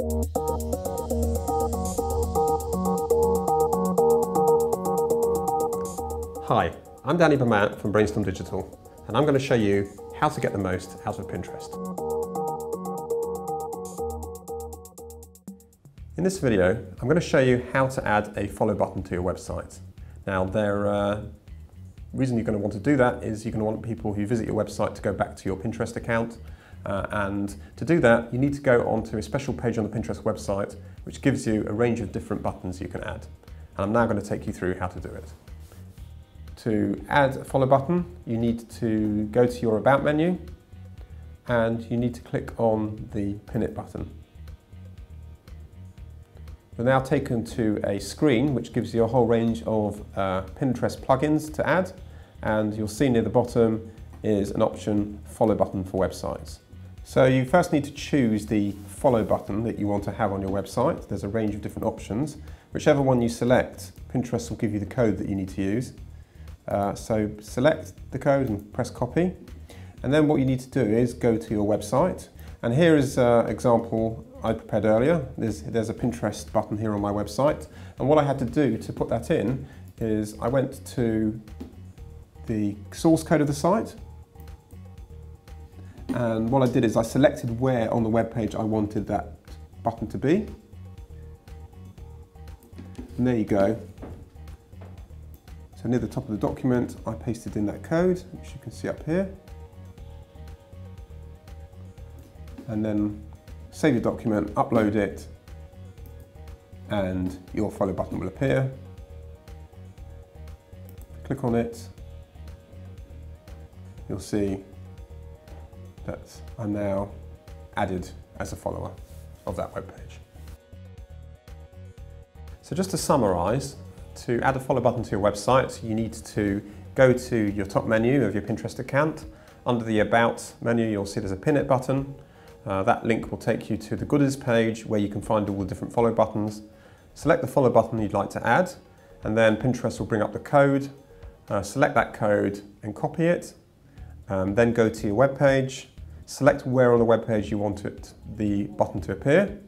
Hi, I'm Danny Beaumont from Brainstorm Digital, and I'm going to show you how to get the most out of Pinterest. In this video, I'm going to show you how to add a follow button to your website. Now, the uh, reason you're going to want to do that is you're going to want people who visit your website to go back to your Pinterest account. Uh, and to do that, you need to go onto a special page on the Pinterest website, which gives you a range of different buttons you can add. And I'm now going to take you through how to do it. To add a follow button, you need to go to your About menu and you need to click on the Pin It button. You're now taken to a screen which gives you a whole range of uh, Pinterest plugins to add and you'll see near the bottom is an option follow button for websites. So you first need to choose the follow button that you want to have on your website. There's a range of different options. Whichever one you select, Pinterest will give you the code that you need to use. Uh, so select the code and press copy. And then what you need to do is go to your website. And here is an example I prepared earlier. There's, there's a Pinterest button here on my website. And what I had to do to put that in is I went to the source code of the site. And what I did is I selected where on the web page I wanted that button to be. And there you go. So near the top of the document, I pasted in that code, which you can see up here. And then save your document, upload it, and your follow button will appear. Click on it. You'll see that I'm now added as a follower of that web page. So just to summarize, to add a follow button to your website, you need to go to your top menu of your Pinterest account. Under the About menu, you'll see there's a Pin It button. Uh, that link will take you to the Goodies page where you can find all the different follow buttons. Select the follow button you'd like to add, and then Pinterest will bring up the code. Uh, select that code and copy it. Um, then go to your web page, select where on the web page you want it, the button to appear,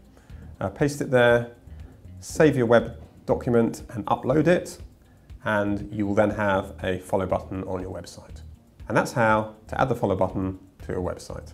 uh, paste it there, save your web document and upload it, and you will then have a follow button on your website. And that's how to add the follow button to your website.